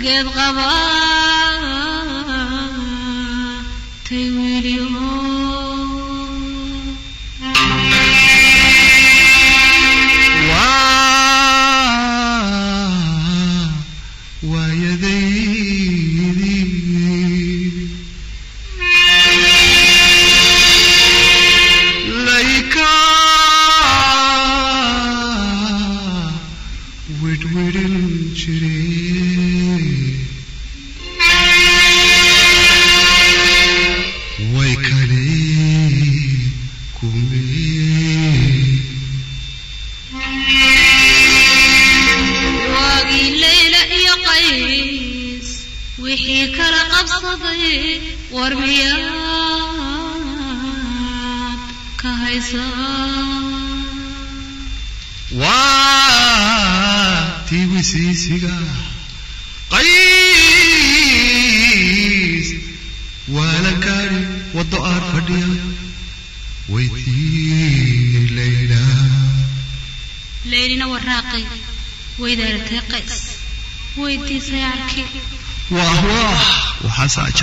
قد غبا تيويليو ويت ويت الجريح miyaad ka haysaa waa tiwisiisiga qays waa la gaari waddo aad fadhiya waytii layla واه واه وحساج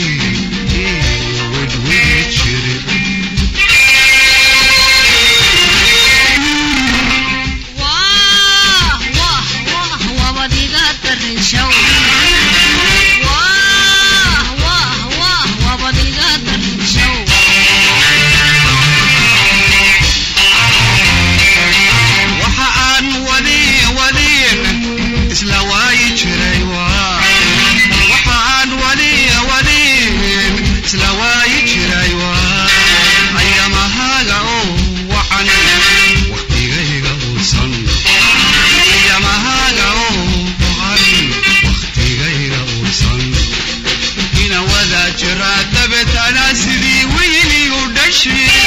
sweet.